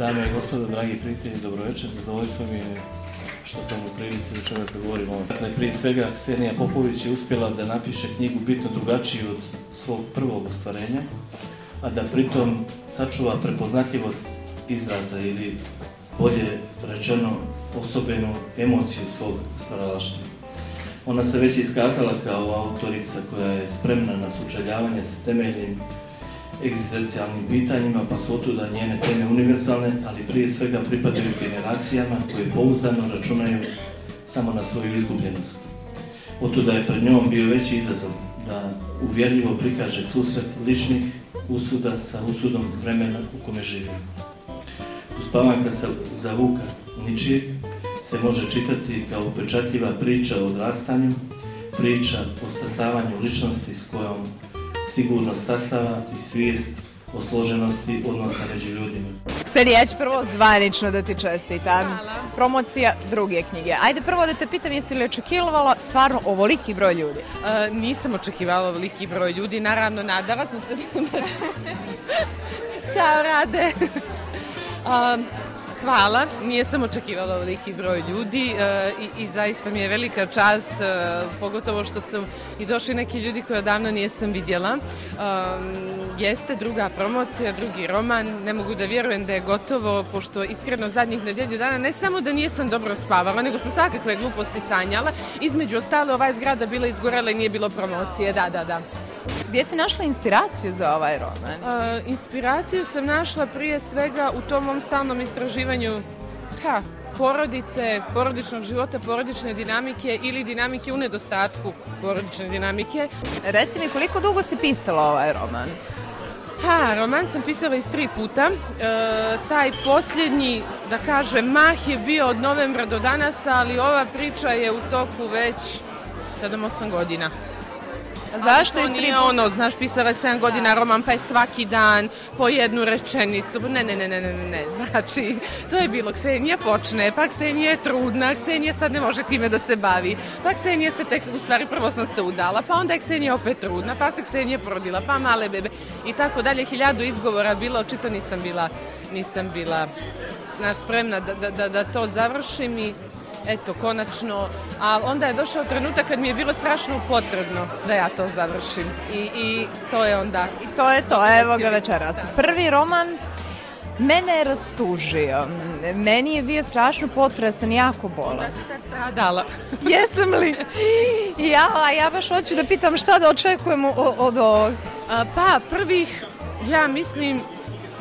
Dame i gospodo, dragi prijatelji, dobroveče, zadovoljstvo mi je što sam u prilici večeras da govorim o Dakle, prije svega, Ksenija Popović je uspjela da napiše knjigu bitno drugačiju od svog prvog ostvarenja, a da pritom sačuva prepoznatljivost izraza ili bolje rečeno osobenu emociju svog stvaralaštva. Ona se već iskazala kao autorica koja je spremna na sučeljavanje s temeljnim egzistencijalnim pitanjima, pa su otuda njene teme univerzalne, ali prije svega pripadaju generacijama koje pouzdano računaju samo na svoju izgubljenost. Otuda je pred njom bio veći izazov da uvjerljivo prikaže susret ličnih usuda sa usudom vremena u kome živimo. Uspavanka sa, za Vuka ničijeg se može čitati kao upečatljiva priča o odrastanju, priča o stasavanju ličnosti s kojom sigurno stasava i svijest o složenosti odnosa među ljudima. Ja ću prvo zvanično da ti čestitam. Promocija druge knjige. Ajde prvo da te pitam jesi li očekivala stvarno ovoliki broj ljudi? E, nisam očekivala ovoliki broj ljudi, naravno nadala sam se da će... Ćao, Rade! Um, hvala, nijesam očekivala veliki broj ljudi e, i, i zaista mi je velika čast, e, pogotovo što su i došli neki ljudi koje odavno nijesam vidjela. jeste druga promocija, drugi roman, ne mogu da vjerujem da je gotovo, pošto iskreno zadnjih nedjelju dana ne samo da nijesam dobro spavala, nego sam svakakve gluposti sanjala. Između ostale, ova zgrada bila izgorela i nije bilo promocije, da, da, da. Gdje si našla inspiraciju za ovaj roman? E, inspiraciju sam našla prije svega u tom mom stalnom istraživanju ka, porodice, porodičnog života, porodične dinamike ili dinamike u nedostatku porodične dinamike. Reci mi koliko dugo si pisala ovaj roman? Ha, roman sam pisala iz tri puta. E, taj posljednji, da kažem, mah je bio od novembra do danas, ali ova priča je u toku već 7-8 godina. Zašto to nije ono, znaš, pisala je 7 godina roman, pa je svaki dan po jednu rečenicu. Ne, ne, ne, ne, ne, ne. Znači, to je bilo, Ksenija počne, pa Ksenija je trudna, Ksenija sad ne može time da se bavi. Pa Ksenija se tek, u stvari prvo sam se udala, pa onda je Ksenija opet trudna, pa se Ksenija porodila, pa male bebe i tako dalje. Hiljadu izgovora bilo, očito nisam bila, nisam bila naš spremna da, da, da, da to završim i eto, konačno, ali onda je došao trenutak kad mi je bilo strašno potrebno da ja to završim i, i to je onda... I to je to, evo ga večeras. Prvi roman Mene je rastužio. Meni je bio strašno potresan, jako bolan. Da si sad stradala. Jesam li? Ja, a ja baš hoću da pitam šta da očekujemo od ovog. Pa, prvih, ja mislim,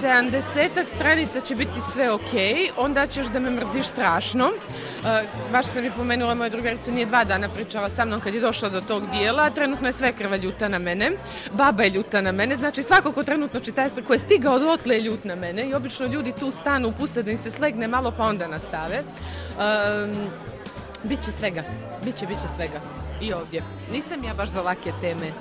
70 stranica će biti sve ok, onda ćeš da me mrziš strašno. Uh, baš sam mi pomenula, moja drugarica nije dva dana pričala sa mnom kad je došla do tog dijela, trenutno je sve krva ljuta na mene, baba je ljuta na mene, znači svako ko trenutno čita ko je stigao od otle je ljut na mene i obično ljudi tu stanu, puste da im se slegne malo pa onda nastave. Um, biće svega, biće, biće svega i ovdje. Nisam ja baš za lake teme.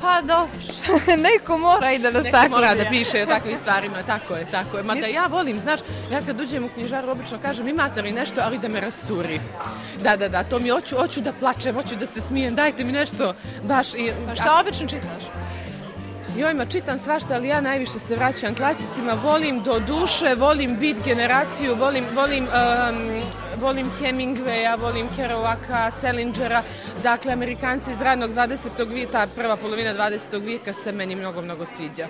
Pa dobro, neko mora i da nas neko mora da piše o takvim stvarima, tako je, tako je. Mada ja volim, znaš, ja kad uđem u knjižaru obično kažem imate li nešto, ali da me rasturi. Da, da, da, to mi hoću, hoću da plačem, hoću da se smijem, dajte mi nešto baš. I, pa šta obično čitaš? Jojma, čitam svašta, ali ja najviše se vraćam klasicima, volim do duše, volim bit generaciju, volim, volim, um, volim Hemingwaya, volim Kerouaka, Salingera, dakle, Amerikanci iz radnog 20. vijeka, prva polovina 20. vijeka se meni mnogo, mnogo sviđa.